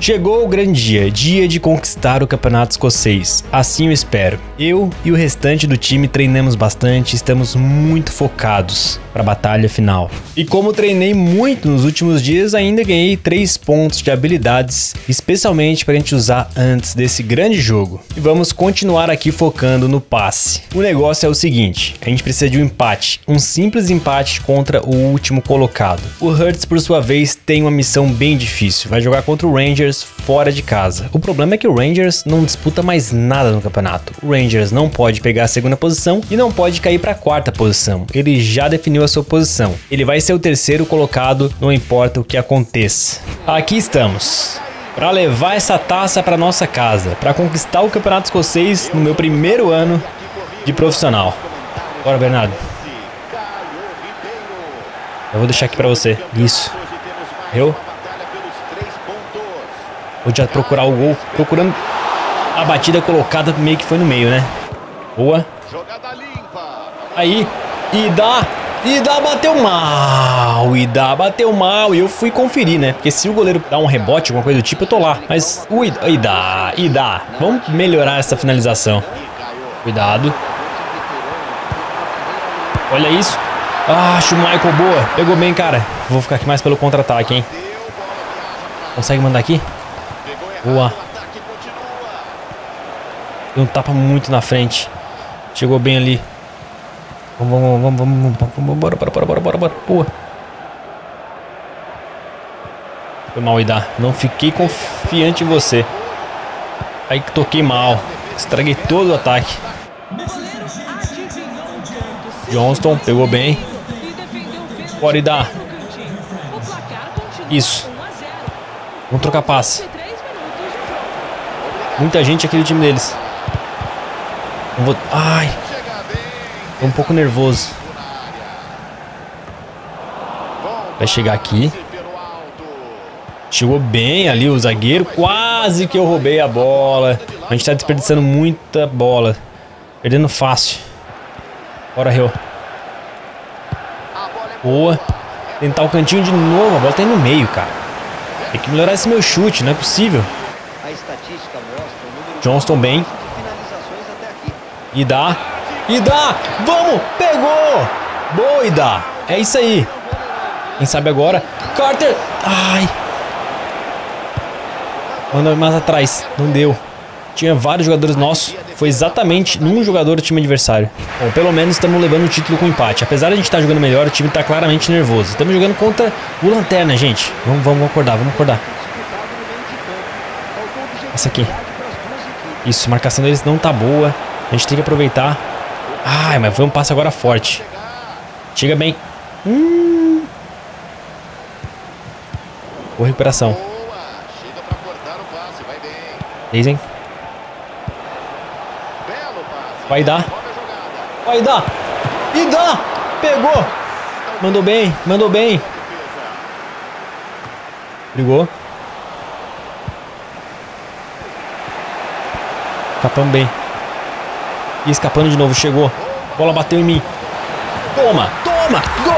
Chegou o grande dia, dia de conquistar o campeonato escocês. Assim eu espero. Eu e o restante do time treinamos bastante, estamos muito focados para a batalha final. E como treinei muito nos últimos dias, ainda ganhei 3 pontos de habilidades, especialmente para a gente usar antes desse grande jogo. E vamos continuar aqui focando no passe. O negócio é o seguinte: a gente precisa de um empate, um simples empate contra o último colocado. O Hurts, por sua vez, tem uma missão bem difícil. Vai jogar contra o Rangers fora de casa. O problema é que o Rangers não disputa mais nada no campeonato. O Rangers não pode pegar a segunda posição e não pode cair para a quarta posição. Ele já definiu a sua posição. Ele vai ser o terceiro colocado, não importa o que aconteça. Aqui estamos para levar essa taça para nossa casa, para conquistar o Campeonato Escocês no meu primeiro ano de profissional. Bora, Bernardo. Eu vou deixar aqui para você. Isso. Eu Já procurar o gol. Procurando a batida colocada meio que foi no meio, né? Boa. Aí. E dá. E dá bateu mal. E dá bateu mal. E eu fui conferir, né? Porque se o goleiro dá um rebote, alguma coisa do tipo, eu tô lá. Mas o e dá. E dá. Vamos melhorar essa finalização. Cuidado. Olha isso. Ah, acho o Michael boa. Pegou bem, cara. Vou ficar aqui mais pelo contra-ataque, hein? Consegue mandar aqui? Boa. Deu um tapa muito na frente. Chegou bem ali. Vamos, vamos, vamos, vamos, vamos, bora, bora, bora, bora, bora, bora. Boa. Foi mal, Ida. Não fiquei confiante em você. Aí que toquei mal. Estraguei todo o ataque. Johnston pegou bem. Bora, Ida. Isso. Vamos trocar passe. Muita gente aqui do time deles. Vou... Ai. Tô um pouco nervoso. Vai chegar aqui. Chegou bem ali o zagueiro. Quase que eu roubei a bola. A gente tá desperdiçando muita bola. Perdendo fácil. Bora, Rio. Boa. Tentar o cantinho de novo. A bola tá aí no meio, cara. Tem que melhorar esse meu chute. Não é possível. Johnston bem. E dá. E dá. Vamos. Pegou. Boa, e dá. É isso aí. Quem sabe agora. Carter. Ai. Manda mais atrás. Não deu. Tinha vários jogadores nossos. Foi exatamente num jogador do time adversário. Bom, pelo menos estamos levando o título com empate. Apesar de a gente estar tá jogando melhor, o time está claramente nervoso. Estamos jogando contra o Lanterna, gente. Vamos, vamos acordar, vamos acordar. Essa aqui. Isso, a marcação deles não tá boa. A gente tem que aproveitar. Ai, mas foi um passo agora forte. Chega bem. Hum. Boa recuperação. Dizem. Vai dar. Vai dar. E dá. Pegou. Mandou bem. Mandou bem. Brigou. Escapamos bem. E escapando de novo, chegou. Bola bateu em mim. Toma, toma, gol!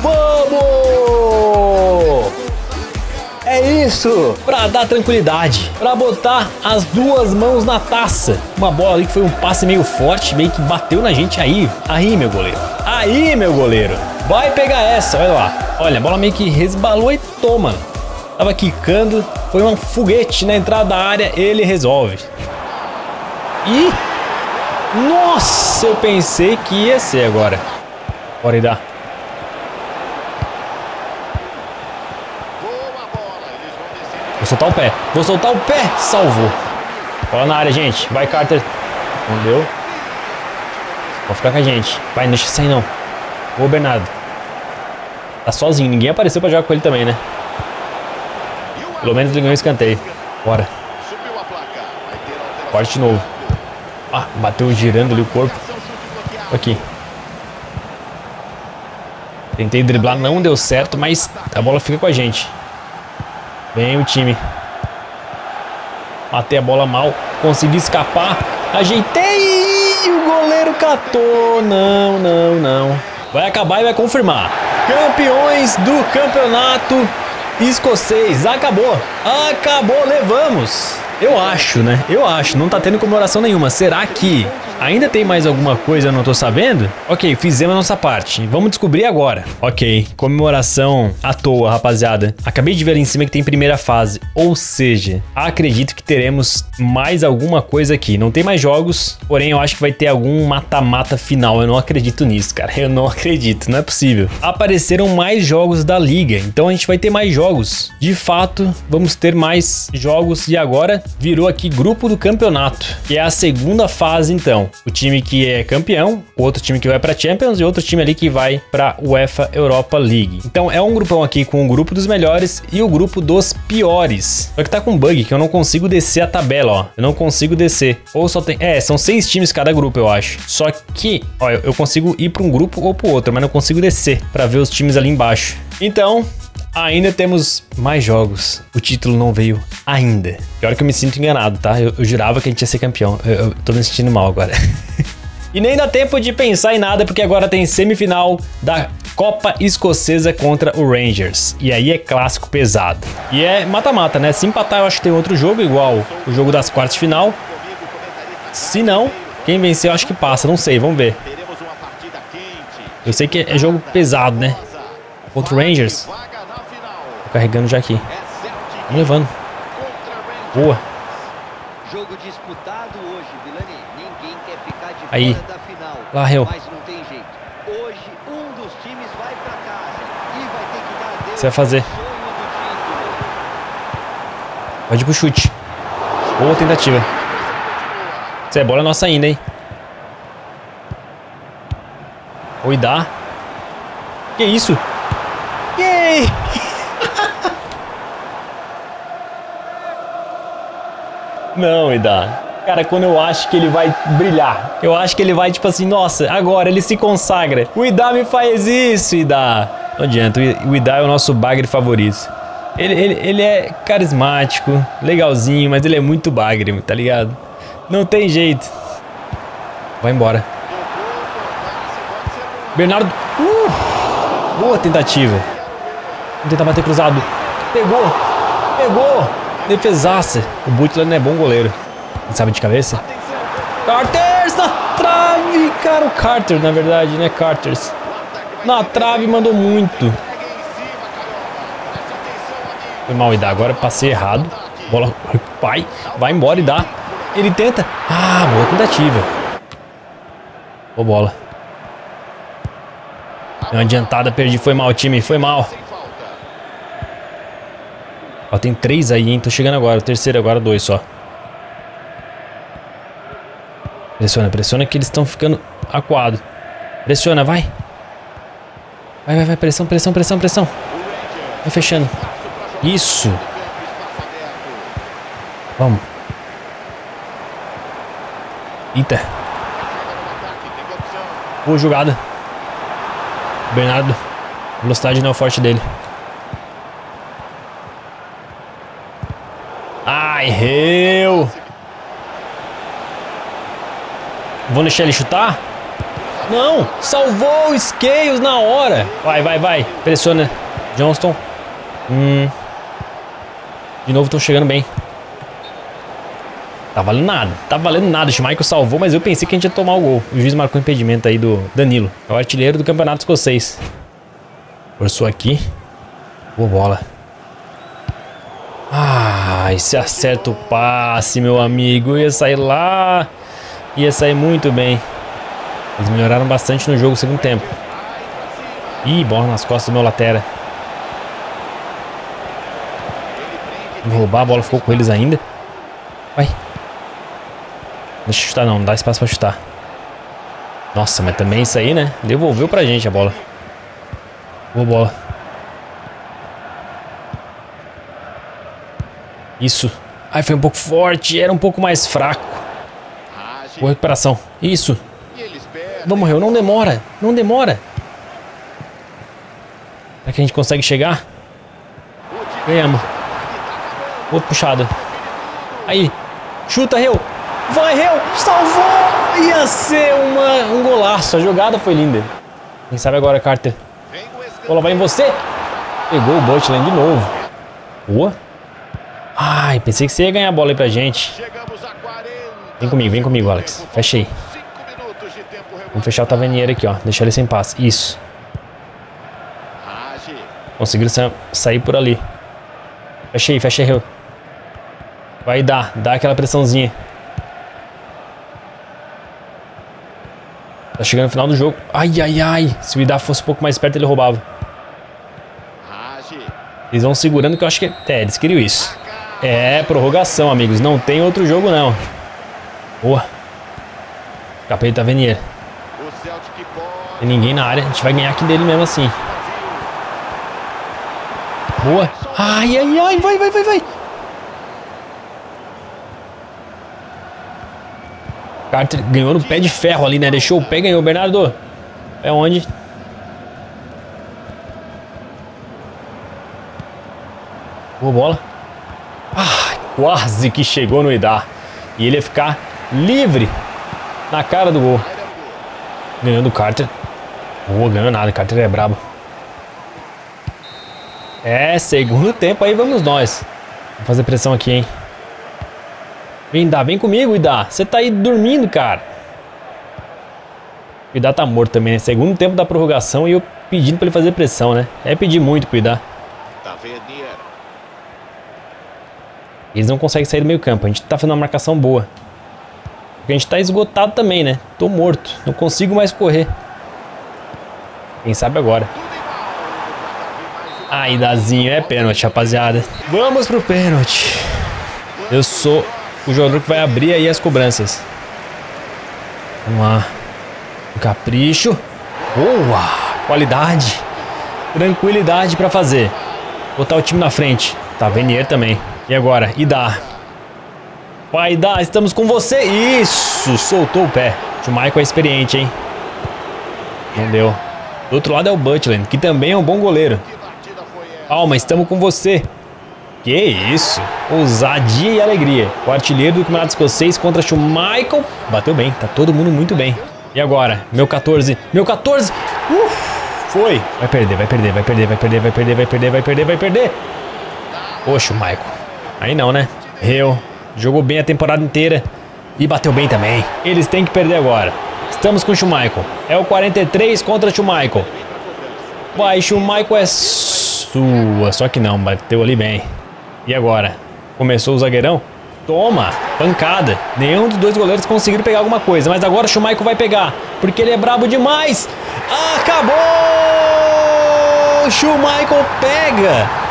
Vamos! É isso! Pra dar tranquilidade, pra botar as duas mãos na taça. Uma bola ali que foi um passe meio forte, meio que bateu na gente aí. Aí, meu goleiro. Aí, meu goleiro. Vai pegar essa, olha lá. Olha, a bola meio que resbalou e toma. Tava quicando, foi um foguete na entrada da área, ele resolve. E... Nossa, eu pensei que ia ser agora. Bora dar. Vou soltar o pé. Vou soltar o pé. Salvou. Bola na área, gente. Vai, Carter. Não deu. Pode ficar com a gente. Vai, não deixa sair não. Ô, Bernardo. Tá sozinho. Ninguém apareceu pra jogar com ele também, né? Pelo menos ele ganhou um escanteio. Bora. Corte de novo. Ah, bateu girando ali o corpo. Aqui. Tentei driblar, não deu certo, mas a bola fica com a gente. Vem o time. Matei a bola mal. Consegui escapar. Ajeitei. O goleiro catou. Não, não, não. Vai acabar e vai confirmar. Campeões do campeonato escocês. Acabou. Acabou, levamos. Eu acho, né? Eu acho. Não tá tendo comemoração nenhuma. Será que ainda tem mais alguma coisa eu não tô sabendo? Ok, fizemos a nossa parte. Vamos descobrir agora. Ok, comemoração à toa, rapaziada. Acabei de ver ali em cima que tem primeira fase. Ou seja, acredito que teremos mais alguma coisa aqui. Não tem mais jogos, porém eu acho que vai ter algum mata-mata final. Eu não acredito nisso, cara. Eu não acredito, não é possível. Apareceram mais jogos da liga, então a gente vai ter mais jogos. De fato, vamos ter mais jogos e agora virou aqui grupo do campeonato, que é a segunda fase então. O time que é campeão, outro time que vai para Champions e outro time ali que vai para UEFA Europa League. Então é um grupão aqui com o grupo dos melhores e o grupo dos piores. Só que tá com bug que eu não consigo descer a tabela, ó. Eu não consigo descer. Ou só tem, é, são seis times cada grupo, eu acho. Só que, ó, eu consigo ir para um grupo ou para outro, mas não consigo descer para ver os times ali embaixo. Então, Ainda temos mais jogos. O título não veio ainda. Pior que eu me sinto enganado, tá? Eu, eu jurava que a gente ia ser campeão. Eu, eu tô me sentindo mal agora. e nem dá tempo de pensar em nada, porque agora tem semifinal da Copa Escocesa contra o Rangers. E aí é clássico pesado. E é mata-mata, né? Se empatar, eu acho que tem outro jogo, igual o jogo das quartas de final. Se não, quem vencer, eu acho que passa. Não sei, vamos ver. Eu sei que é jogo pesado, né? Contra o Rangers carregando já aqui. Vamos levando. Boa. Jogo disputado hoje, Vilani. Ninguém quer ficar de Aí. fora da final. Lá, Deus Você vai fazer. Pode ir pro chute. Boa tentativa. Isso é bola nossa ainda, hein? Oi, dá. Que isso? Yay! Não, Ida. Cara, quando eu acho que ele vai brilhar, eu acho que ele vai, tipo assim, nossa, agora ele se consagra. O Ida me faz isso, Ida. Não adianta, o Ida é o nosso bagre favorito. Ele, ele, ele é carismático, legalzinho, mas ele é muito bagre, tá ligado? Não tem jeito. Vai embora. Bernardo. Uh, boa tentativa. Vamos tentar bater cruzado. Pegou. Pegou. Defesaça. O Butler não é bom goleiro. Ele sabe de cabeça. Carters na trave. Cara, o Carter, na verdade, né? Carters. Na trave mandou muito. Foi mal e dá. Agora passei errado. Bola vai. Vai embora e dá. Ele tenta. Ah, boa tentativa. Boa bola. Deu uma adiantada, perdi. Foi mal, time. Foi mal. Ó, tem três aí, hein? Tô chegando agora. O terceiro agora, dois só. Pressiona, pressiona que eles estão ficando acuados. Pressiona, vai. Vai, vai, vai. Pressão, pressão, pressão, pressão. Vai fechando. Isso. Vamos. Eita. Boa jogada. Bernardo. Velocidade não é o forte dele. Ai, reu. Vou deixar ele chutar? Não, salvou o Scales na hora. Vai, vai, vai. Pressiona. Johnston. Hum. De novo, estão chegando bem. Tá valendo nada. Tá valendo nada. O Schmeichel salvou, mas eu pensei que a gente ia tomar o gol. O juiz marcou impedimento aí do Danilo. É o artilheiro do campeonato escocês. Forçou aqui. Boa bola. Ai, se acerta o passe, meu amigo. Ia sair lá. Ia sair muito bem. Eles melhoraram bastante no jogo no segundo tempo. Ih, bola nas costas do meu latera. Vou roubar, a bola ficou com eles ainda. Vai. Deixa eu chutar não, não dá espaço pra chutar. Nossa, mas também isso aí, né? Devolveu pra gente a bola. Boa bola. Isso. Ai, foi um pouco forte. Era um pouco mais fraco. Boa recuperação. Isso. Vamos, Rio. Não demora. Não demora. Será que a gente consegue chegar? Ganhamos. Outro puxada. Aí. Chuta, Rio. Vai, Rio. Salvou. Ia ser uma, um golaço. A jogada foi linda. Quem sabe agora, Carter. Bola vai em você. Pegou o Butland de novo. Boa. Ai, pensei que você ia ganhar a bola aí pra gente. Vem comigo, vem comigo, Alex. Fecha aí. Vamos fechar o Tavernier aqui, ó. Deixar ele sem passe. Isso. Conseguiram sa sair por ali. Fecha aí, fecha aí. Vai dar, dá aquela pressãozinha. Tá chegando no final do jogo. Ai, ai, ai. Se o Idá fosse um pouco mais perto, ele roubava. Eles vão segurando que eu acho que... É, eles queriam isso. É, prorrogação, amigos. Não tem outro jogo, não. Boa. Capeta Venier. Tem ninguém na área. A gente vai ganhar aqui dele mesmo assim. Boa. Ai, ai, ai. Vai, vai, vai, vai. Carter ganhou no pé de ferro ali, né? Deixou o pé e ganhou. Bernardo. É onde? Boa bola. Quase que chegou no Idar. E ele ia ficar livre na cara do gol. Ganhando o Carter. Boa, ganhou nada. Carter é brabo. É, segundo tempo aí vamos nós. Vamos fazer pressão aqui, hein. Vem, vem comigo, Idá. Você tá aí dormindo, cara. O Idá tá morto também, né? Segundo tempo da prorrogação e eu pedindo pra ele fazer pressão, né? É pedir muito pro Idá. Eles não conseguem sair do meio campo. A gente tá fazendo uma marcação boa. Porque a gente tá esgotado também, né? Tô morto. Não consigo mais correr. Quem sabe agora. Aí, Dazinho, é pênalti, rapaziada. Vamos pro pênalti. Eu sou o jogador que vai abrir aí as cobranças. Vamos lá. Um capricho. Boa! Qualidade. Tranquilidade pra fazer. Botar o time na frente. Tá, Venier também. E agora? E dá. Vai dar, estamos com você. Isso, soltou o pé. O Michael é experiente, hein? Não deu. Do outro lado é o Butland, que também é um bom goleiro. Calma, estamos com você. Que isso. Ousadia e alegria. O artilheiro do Campeonato Escocês contra o Michael. Bateu bem, tá todo mundo muito bem. E agora? Meu 14. Meu 14. Uf, foi. Vai perder, vai perder, vai perder, vai perder, vai perder, vai perder, vai perder, vai perder. Poxa, o Michael. Aí não, né? Eu. Jogou bem a temporada inteira. E bateu bem também. Eles têm que perder agora. Estamos com o Schmeichel. É o 43 contra o Schmeichel. Vai, Schmeichel é sua. Só que não, bateu ali bem. E agora? Começou o zagueirão? Toma, pancada. Nenhum dos dois goleiros conseguiram pegar alguma coisa. Mas agora o Schmeichel vai pegar. Porque ele é brabo demais. Acabou! Schmeichel pega.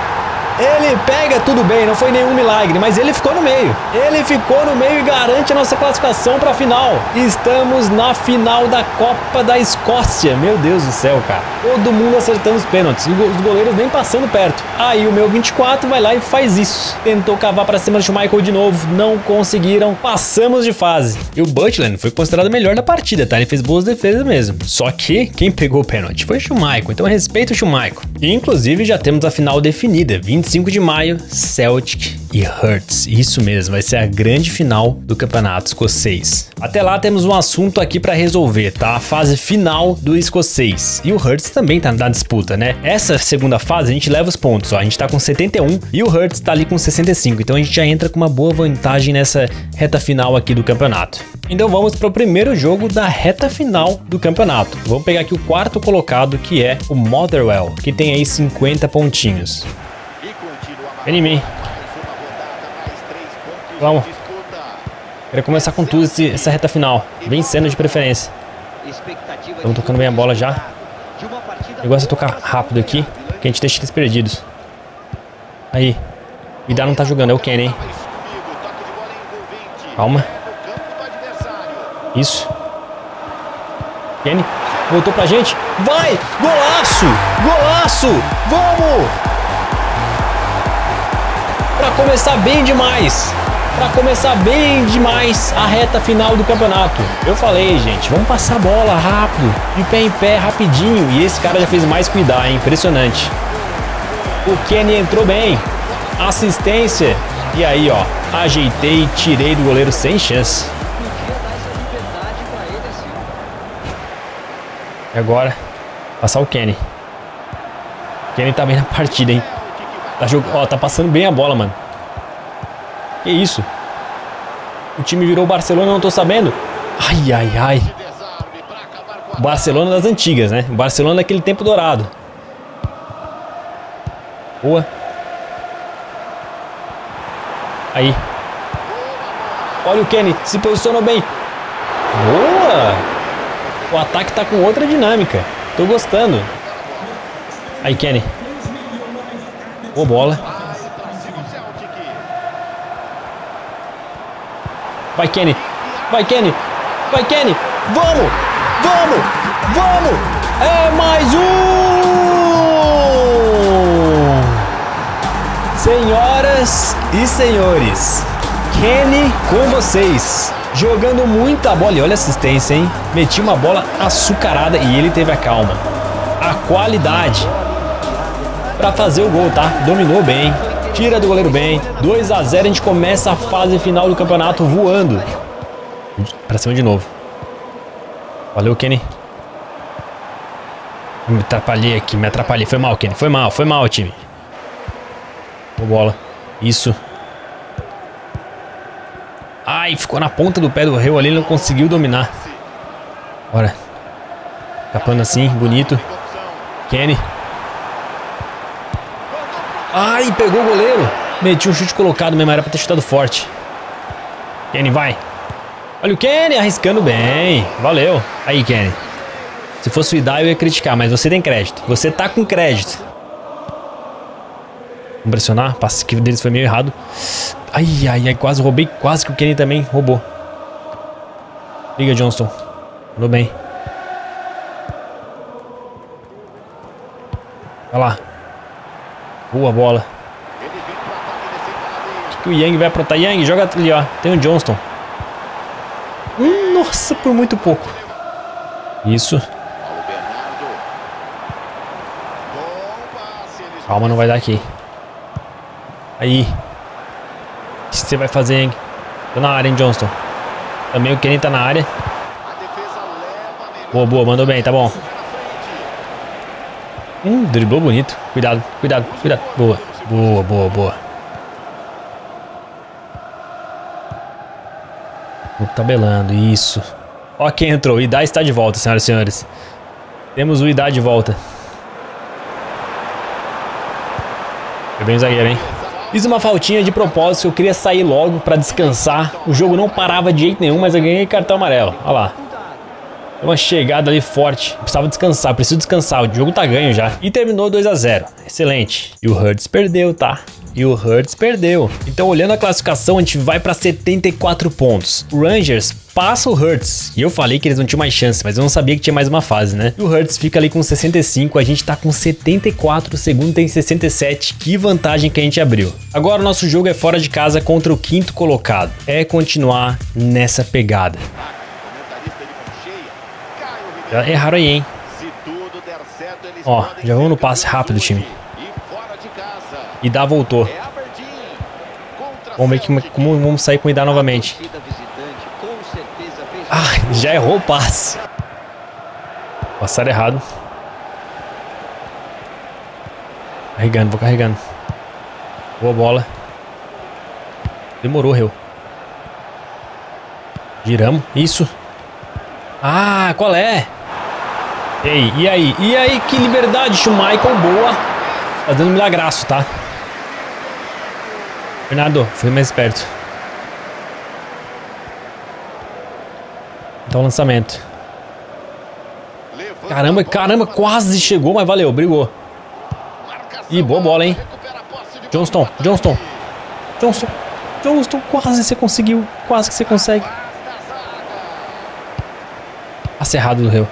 Ele pega tudo bem, não foi nenhum milagre, mas ele ficou no meio. Ele ficou no meio e garante a nossa classificação para a final. Estamos na final da Copa da Escócia. Meu Deus do céu, cara. Todo mundo acertando os pênaltis, os goleiros nem passando perto. Aí o meu 24 vai lá e faz isso. Tentou cavar para cima do Schmeichel de novo, não conseguiram. Passamos de fase. E o Butland foi considerado o melhor da partida, tá? Ele fez boas defesas mesmo. Só que quem pegou o pênalti foi o Schmeichel, então respeita o Schmeichel. E inclusive já temos a final definida, 25 25 de maio, Celtic e Hearts. Isso mesmo, vai ser a grande final do campeonato escocês. Até lá temos um assunto aqui para resolver, tá? A fase final do escocês. E o Hearts também tá na disputa, né? Essa segunda fase a gente leva os pontos, ó. A gente tá com 71 e o Hearts tá ali com 65. Então a gente já entra com uma boa vantagem nessa reta final aqui do campeonato. Então vamos para o primeiro jogo da reta final do campeonato. Vamos pegar aqui o quarto colocado, que é o Motherwell, que tem aí 50 pontinhos. Vem em mim. Vamos. Quero começar com tudo esse, essa reta final. Vencendo de preferência. Estamos tocando bem a bola já. Eu gosto de tocar rápido aqui, que a gente deixa eles perdidos. Aí. Vidal não tá jogando, é o Kenny, hein? Calma. Isso. Kenny. Voltou pra gente. Vai! Golaço! Golaço! Vamos! Para começar bem demais. Para começar bem demais a reta final do campeonato. Eu falei, gente, vamos passar a bola rápido, de pé em pé, rapidinho. E esse cara já fez mais cuidar, hein? Impressionante. O Kenny entrou bem. Assistência. E aí, ó, ajeitei, tirei do goleiro sem chance. E agora, Passar o Kenny. Kenny tá bem na partida, hein? Tá, jog... Ó, tá passando bem a bola, mano. Que isso? O time virou Barcelona, não tô sabendo. Ai, ai, ai. Barcelona das antigas, né? Barcelona daquele tempo dourado. Boa. Aí. Olha o Kenny, se posicionou bem. Boa! O ataque tá com outra dinâmica. Tô gostando. Aí, Kenny. Bola. Vai, Kenny. Vai, Kenny. Vai, Kenny. Vamos! Vamos! Vamos! É mais um! Senhoras e senhores, Kenny com vocês. Jogando muita bola. E olha a assistência, hein? Meti uma bola açucarada e ele teve a calma. A qualidade para fazer o gol, tá? Dominou bem. Tira do goleiro bem. 2 a 0 a gente começa a fase final do campeonato voando. Pra cima de novo. Valeu, Kenny. Me atrapalhei aqui, me atrapalhei. Foi mal, Kenny. Foi mal, foi mal, time. Boa bola. Isso. Ai, ficou na ponta do pé do Rio ali, não conseguiu dominar. Bora. Capando assim, bonito. Kenny. Ai, pegou o goleiro. Meti um chute colocado mesmo, era pra ter chutado forte. Kenny, vai. Olha o Kenny arriscando bem. Valeu. Aí, Kenny. Se fosse o Idai, eu ia criticar, mas você tem crédito. Você tá com crédito. Vamos pressionar. Passe deles foi meio errado. Ai, ai, ai. Quase roubei. Quase que o Kenny também roubou. Liga, Johnston. Mandou bem. Vai lá. Boa bola. O que, o Yang vai aprontar? Yang, joga ali, ó. Tem o Johnston. Hum, nossa, por muito pouco. Isso. Calma, não vai dar aqui. Aí. O que você vai fazer, hein? Tô na área, hein, Johnston. Também o Kenny tá na área. Boa, boa, mandou bem, tá bom. Hum, driblou bonito. Cuidado, cuidado, cuidado. Boa, boa, boa, boa. Tabelando, isso. Ó quem entrou, o Idá está de volta, senhoras e senhores. Temos o Idá de volta. Foi bem o zagueiro, hein? Fiz uma faltinha de propósito, eu queria sair logo pra descansar. O jogo não parava de jeito nenhum, mas eu ganhei cartão amarelo. Olha lá. Uma chegada ali forte. Precisava descansar, preciso descansar. O jogo tá ganho já. E terminou 2 a 0 Excelente. E o Hurts perdeu, tá? E o Hurts perdeu. Então, olhando a classificação, a gente vai para 74 pontos. O Rangers passa o Hurts. E eu falei que eles não tinham mais chance, mas eu não sabia que tinha mais uma fase, né? E o Hurts fica ali com 65, a gente tá com 74, o segundo tem 67. Que vantagem que a gente abriu. Agora o nosso jogo é fora de casa contra o quinto colocado. É continuar nessa pegada. Já erraram aí, hein? Ó, já vamos no passe rápido, time. E dá voltou. Vamos ver que, como vamos sair com o Idá novamente. Ah, já errou o passe. Passaram errado. Carregando, vou carregando. Boa bola. Demorou, Rio. Giramos. Isso. Ah, qual é? Ei, e aí? E aí, que liberdade, Michael, boa. Tá dando milagraço, tá? Bernardo, foi mais esperto. Então, lançamento. Caramba, caramba, quase chegou, mas valeu, brigou. Ih, boa bola, hein? Johnston, Johnston. Johnston, Johnston, quase você conseguiu. Quase que você consegue. Passe errado do Rio. O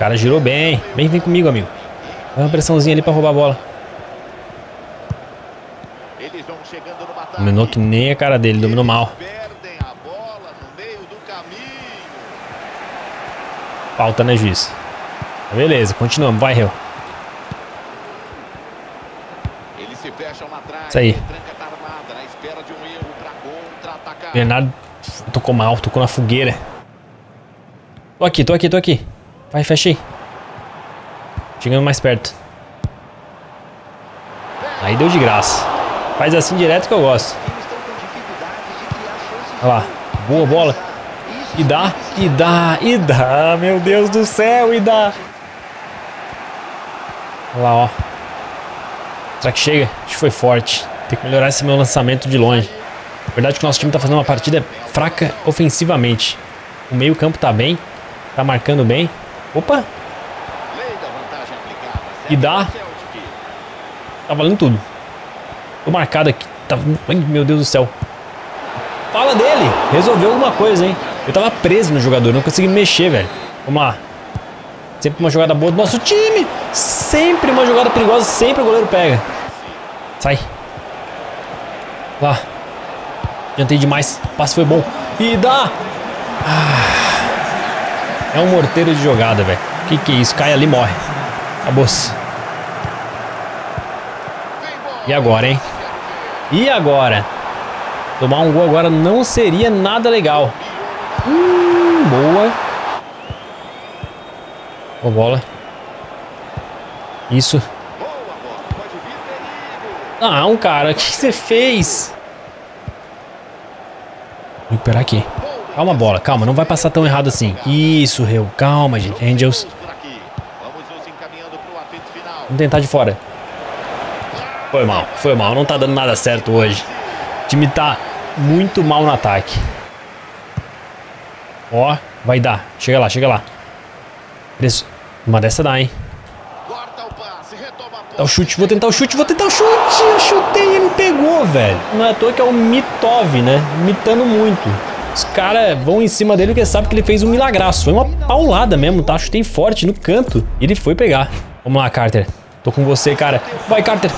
cara girou bem. Bem, vem comigo, amigo. Dá uma pressãozinha ali pra roubar a bola. Dominou que nem a cara dele, dominou mal. Falta, né, juiz? Beleza, continuamos. Vai, Rio. Isso aí. Bernardo tocou mal, tocou na fogueira. Tô aqui, tô aqui, tô aqui. Vai, fechei. Chegando mais perto. Aí deu de graça. Faz assim direto que eu gosto. Olha lá. Boa bola. E dá, e dá, e dá. Meu Deus do céu, e dá. Olha lá, ó. Será que chega? Acho que foi forte. Tem que melhorar esse meu lançamento de longe. Na verdade que o nosso time tá fazendo uma partida fraca ofensivamente. O meio campo tá bem. Tá marcando bem. Opa! E dá. Tá valendo tudo. Tô marcado aqui. Tá... Ai, meu Deus do céu. Fala dele. Resolveu alguma coisa, hein? Eu tava preso no jogador. Não consegui mexer, velho. Vamos lá. Sempre uma jogada boa do nosso time. Sempre uma jogada perigosa. Sempre o goleiro pega. Sai. Lá. Adiantei demais. O passe foi bom. E dá. Ah. É um morteiro de jogada, velho. Que que é isso? Cai ali morre. Acabou-se. E agora, hein? E agora? Tomar um gol agora não seria nada legal. Hum, boa. Boa bola. Isso. Ah, um cara. O que você fez? Vou recuperar aqui. Calma, bola. Calma, não vai passar tão errado assim. Isso, Reu. Calma, gente. Angels. Vamos tentar de fora. Foi mal, foi mal. Não tá dando nada certo hoje. O time tá muito mal no ataque. Ó, vai dar. Chega lá, chega lá. Uma dessa dá, hein? Dá o chute, vou tentar o chute, vou tentar o chute. Eu chutei e ele pegou, velho. Não é à toa que é o Mitov, né? Mitando muito. Os caras vão em cima dele porque sabe que ele fez um milagraço. Foi uma paulada mesmo, tá? Chutei forte no canto. E ele foi pegar. Vamos lá, Carter. Tô com você, cara. Vai, Carter.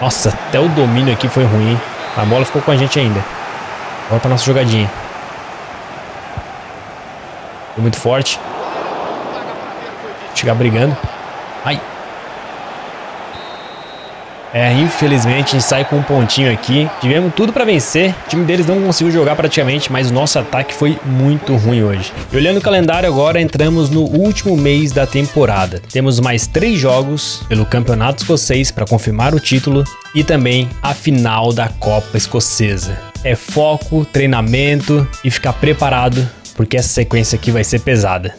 Nossa, até o domínio aqui foi ruim. A bola ficou com a gente ainda. Bora pra nossa jogadinha. Foi muito forte. Chegar brigando. Ai. É, infelizmente a gente sai com um pontinho aqui. Tivemos tudo para vencer. O time deles não conseguiu jogar praticamente, mas o nosso ataque foi muito ruim hoje. E olhando o calendário agora, entramos no último mês da temporada. Temos mais três jogos pelo Campeonato Escocês para confirmar o título e também a final da Copa Escocesa. É foco, treinamento e ficar preparado porque essa sequência aqui vai ser pesada.